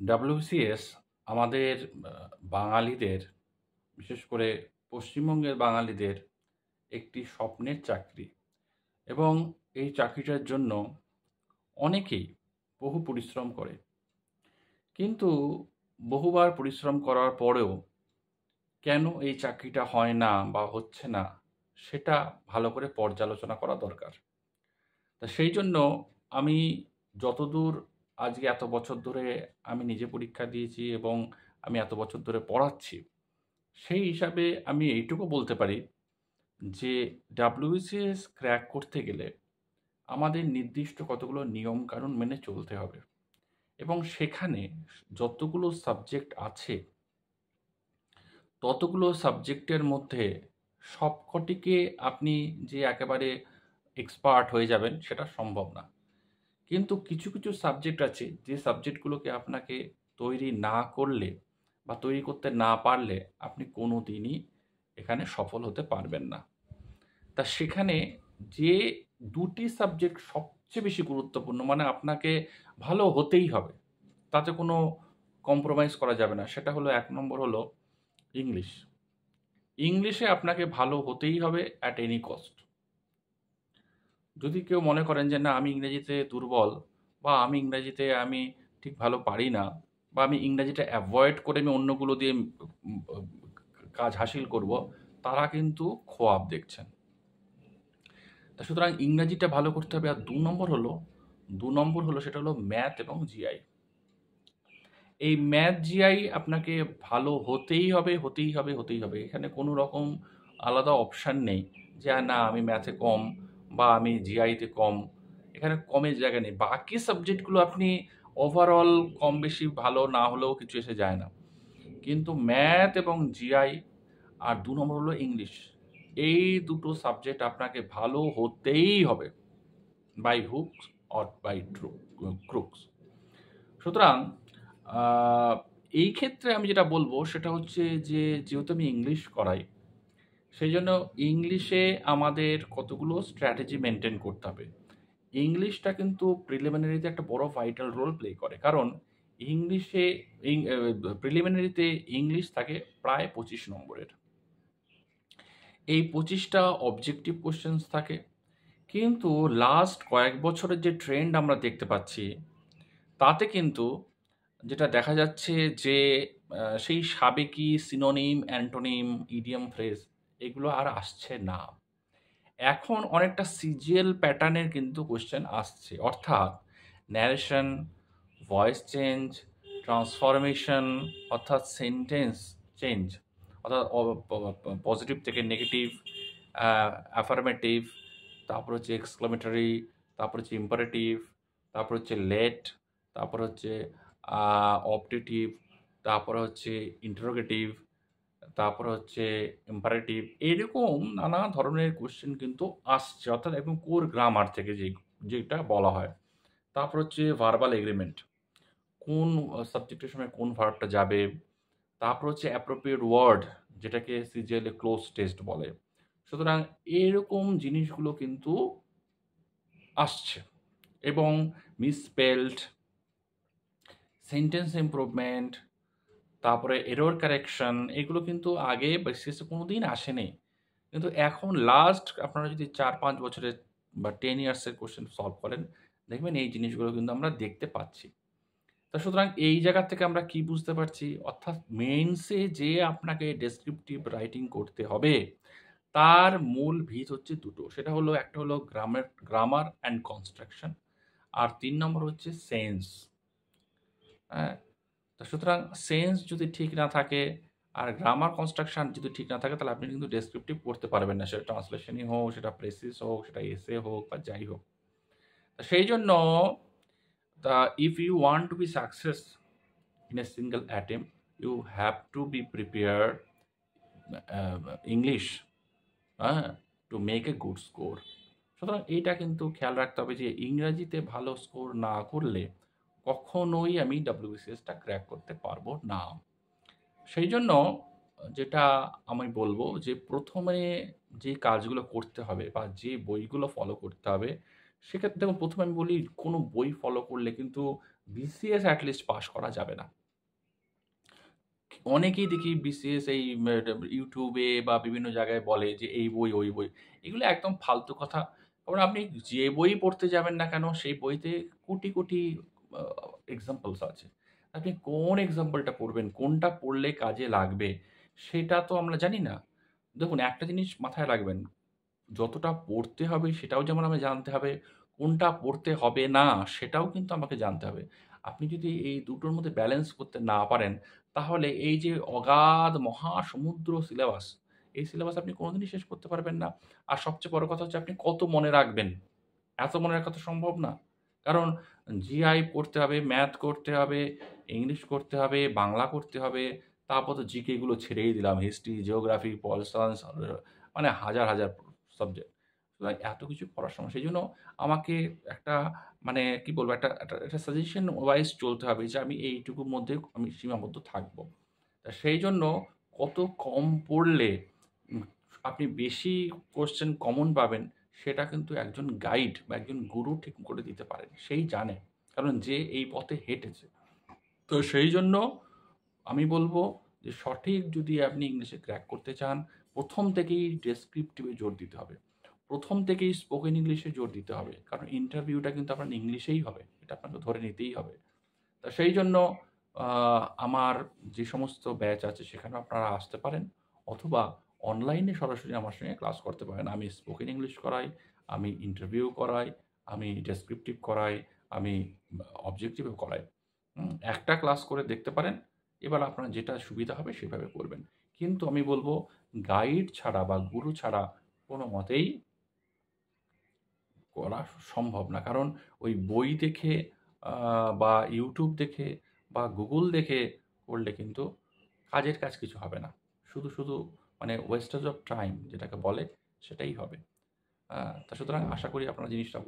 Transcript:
WCS আমাদের বাঙালিদের, বিশেষ করে পশ্চিমবঙ্গের বাঙালিদের একটি স্বপ্নের চাকরি এবং এই চাকরিটার জন্য অনেকেই বহু পরিশ্রম করে। কিন্তু বহুবার পরিশ্রম করার পরেও কেন এই চাকরিটা হয় না বা হচ্ছে না, সেটা ভালো করে পর্যালোচনা করা দরকার। তা সেই জন্য আমি যতদূর আজকে এত বছর ধরে আমি নিজে পরীক্ষা দিয়েছি এবং আমি এত বছর ধরে পড়াচ্ছি। সেই হিসাবে আমি এইটুকু বলতে পারি যে ডাব্লিউবিসিএস ক্র্যাক করতে গেলে আমাদের নির্দিষ্ট কতগুলো নিয়মকানুন মেনে চলতে হবে এবং সেখানে যতগুলো সাবজেক্ট আছে, ততগুলো সাবজেক্টের মধ্যে সবকটিকে আপনি যে একেবারে এক্সপার্ট হয়ে যাবেন সেটা সম্ভব না। কিন্তু কিছু, কিছু সাবজেক্ট আছে যে সাবজেক্টগুলোকে আপনাকে তৈরি না করলে বা তৈরি করতে না পারলে আপনি কোনো দিনই এখানে সফল হতে পারবেন না। তা সেখানে যে দুটি সাবজেক্ট সবচেয়ে বেশি গুরুত্বপূর্ণ মানে আপনাকে ভালো হতেই হবে। তাতে কোনো কম্প্রোমাইজ করা যাবে না। সেটা হলো এক নম্বর হলো ইংলিশ। ইংলিশে আপনাকে ভালো হতেই হবে অ্যাট এনি কস্ট। যদি কেউ মনে করেন যে না আমি ইংরেজিতে দুর্বল বা আমি ইংরেজিতে আমি ঠিক ভালো পারি না বা আমি ইংরেজিটা অ্যাভয়েড করে আমি অন্যগুলো দিয়ে কাজ হাসিল করব, তারা কিন্তু খোয়াব দেখছেন। তা সুতরাং ইংরেজিটা ভালো করতে হবে। আর দু নম্বর হলো দু নম্বর হলো সেটা হলো ম্যাথ এবং জিআই। এই ম্যাথ, জিআই আপনাকে ভালো হতেই হবে, হতেই হবে, হতেই হবে। এখানে কোনো রকম আলাদা অপশন নেই যে না আমি ম্যাথে কম বা আমি জিআইতে কম। এখানে কমের জায়গা নেই। বাকি সাবজেক্টগুলো আপনি ওভারঅল কম বেশি ভালো না হলেও কিছু এসে যায় না। কিন্তু ম্যাথ এবং জিআই আর দু নম্বর হলো ইংলিশ। এই দুটো সাবজেক্ট আপনাকে ভালো হতেই হবে। By hooks or by crooks. সুতরাং এই ক্ষেত্রে আমি যেটা বলব সেটা হচ্ছে যে যেহেতু আমি ইংলিশ করাই, সেইজন্য ইংলিশে আমাদের কতগুলো স্ট্র্যাটেজি মেনটেন করতে হবে। ইংলিশটা কিন্তু প্রিলিমিনারিতে একটা বড় ভাইটাল রোল প্লে করে। কারণ ইংলিশে প্রিলিমিনারিতে ইংলিশ থাকে প্রায় ২৫ নম্বরের। এই পঁচিশটা অবজেক্টিভ কোয়েশ্চেনস থাকে। কিন্তু লাস্ট কয়েক বছরের যে ট্রেন্ড আমরা দেখতে পাচ্ছি, তাতে কিন্তু যেটা দেখা যাচ্ছে যে সেই সাবেকি সিনোনিম, অ্যান্টোনিম, ইডিয়াম ফ্রেজ এগুলো আর আসছে না। এখন অনেকটা সিজিএল প্যাটার্নের কিন্তু কোয়েশ্চেন আসছে। অর্থাৎ ন্যারেশন, ভয়েস চেঞ্জ, ট্রান্সফরমেশন অর্থাৎ সেন্টেন্স চেঞ্জ অর্থাৎ পজিটিভ থেকে নেগেটিভ, অ্যাফার্মেটিভ, তারপর হচ্ছে এক্সক্লেমেটরি, তারপর হচ্ছে ইম্পারেটিভ, তারপর হচ্ছে লেট, তারপর হচ্ছে অপটেটিভ, তারপর হচ্ছে ইন্টারোগেটিভ, তারপর হচ্ছে ইম্পারেটিভ এরকম নানা ধরনের কোয়েশ্চেন কিন্তু আসছে। অর্থাৎ একদম কোর গ্রামার থেকে যে যেটা বলা হয়। তারপর হচ্ছে ভার্বাল এগ্রিমেন্ট। কোন সাবজেক্টের সময় কোন ভার্বটা যাবে। তারপর হচ্ছে অ্যাপ্রোপ্রিয়েট ওয়ার্ড যেটাকে সিজিএল ক্লোজ টেস্ট বলে। সুতরাং এরকম জিনিসগুলো কিন্তু আসছে এবং মিসস্পেলড সেন্টেন্স ইমপ্রুভমেন্ট, তারপরে এরর কারেকশন এগুলো কিন্তু আগে বিসিএস কোনো দিন আসেনি। কিন্তু এখন লাস্ট আপনারা যদি ৪-৫ বছরের বা টেন ইয়ার্সের কোশ্চেন সলভ করেন, দেখবেন এই জিনিসগুলো কিন্তু আমরা দেখতে পাচ্ছি। তো সুতরাং এই জায়গা থেকে আমরা কি বুঝতে পারছি? অর্থাৎ মেইনসে যে আপনাকে ডেসক্রিপটিভ রাইটিং করতে হবে, তার মূল ভিত হচ্ছে দুটো। সেটা হলো একটা হলো গ্রামের গ্রামার অ্যান্ড কনস্ট্রাকশন আর তিন নম্বর হচ্ছে সেন্স। হ্যাঁ? সুতরাং সেন্স যদি ঠিক না থাকে আর গ্রামার কনস্ট্রাকশন যদি ঠিক না থাকে তাহলে আপনি কিন্তু ডেসক্রিপটিভ করতে পারবেন না। সেটা ট্রান্সলেশনই হোক, সেটা প্রেসিস হোক, সেটা এসে হোক বা যাই হোক। সেই জন্য the if you want to be success in a single attempt, you have to be prepare English হ্যাঁ? To make a good score সুতরাং এইটা কিন্তু খেয়াল রাখতে হবে যে ইংরাজিতে ভালো স্কোর না করলে কখনোই আমি ডাব্লিউবিসিএসটা ক্র্যাক করতে পারব না। সেই জন্য যেটা আমি বলব যে প্রথমে যে কাজগুলো করতে হবে বা যে বইগুলো ফলো করতে হবে, সেক্ষেত্রে দেখুন ১ম এ আমি বলি কোনো বই ফলো করলে কিন্তু বিসিএস অ্যাটলিস্ট পাস করা যাবে না অনেকেই দেখি বিসিএস এই ইউটিউবে বা বিভিন্ন জায়গায় বলে যে এই বই ওই বই এগুলো একদম ফালতু কথা কারণ আপনি যে বই পড়তে যাবেন না কেন সেই বইতে কোটি কোটি এক্সাম্পলস আছে। আপনি কোন এক্সাম্পলটা পড়বেন, কোনটা পড়লে কাজে লাগবে, সেটা তো আমরা জানি না। দেখুন, একটা জিনিস মাথায় রাখবেন, যতটা পড়তে হবে সেটাও যেমন আমাকে জানতে হবে, কোনটা পড়তে হবে না সেটাও কিন্তু আমাকে জানতে হবে। আপনি যদি এই দুটোর মধ্যে ব্যালেন্স করতে না পারেন, তাহলে এই যে অগাধ মহাসমুদ্র সিলেবাস এই সিলেবাস আপনি কোনোদিনই শেষ করতে পারবেন না। আর সবচেয়ে বড় কথা হচ্ছে, আপনি কত মনে রাখবেন? এত মনে রাখা তো সম্ভব না। কারণ জিআই পড়তে হবে ম্যাথ করতে হবে ইংলিশ করতে হবে, বাংলা করতে হবে, তারপর তো জিকেগুলো ছেড়েই দিলাম হিস্ট্রি জিওগ্রাফি পল সায়েন্স মানে হাজার হাজার সাবজেক্ট সুতরাং এত কিছু পড়ার সময় সেই জন্য আমাকে একটা মানে কি বলব, একটা একটা সাজেশন ওয়াইজ চলতে হবে যে আমি এইটুকুর মধ্যে আমি সীমাবদ্ধ থাকব। তা সেই জন্য কত কম পড়লে আপনি বেশি কোশ্চেন কমন পাবেন সেটা কিন্তু একজন গাইড বা একজন গুরু ঠিক করে দিতে পারেন, সেই জানে, কারণ যে এই পথে হেঁটেছে। তো সেই জন্য আমি বলব যে সঠিক যদি আপনি ইংলিশে ক্র্যাক করতে চান, প্রথম থেকেই ডেসক্রিপটিভে জোর দিতে হবে। প্রথম থেকেই স্পোকেন ইংলিশে জোর দিতে হবে, কারণ ইন্টারভিউটা কিন্তু আপনার ইংলিশেই হবে, এটা আপনাকে ধরে নিতেই হবে। তা সেই জন্য আমার যে সমস্ত ব্যাচ আছে সেখানে আপনারা আসতে পারেন, অথবা অনলাইনে সরাসরি আমার সঙ্গে ক্লাস করতে পারেন। আমি স্পোকেন ইংলিশ করাই, আমি ইন্টারভিউ করাই, আমি ডেসক্রিপটিভ করাই, আমি অবজেক্টিভও করাই। একটা ক্লাস করে দেখতে পারেন, এবার আপনার যেটা সুবিধা হবে সেভাবে করবেন। কিন্তু আমি বলব গাইড ছাড়া বা গুরু ছাড়া কোনো মতেই করা সম্ভব না। কারণ ওই বই দেখে বা ইউটিউব দেখে, বা গুগল দেখে করলে কিন্তু কাজের কাজ কিছু হবে না। শুধু শুধু মানে ওয়েস্টেজ অফ টাইম যেটাকে বলে সেটাই হবে। তা সুতরাং আশা করি আপনারা জিনিসটা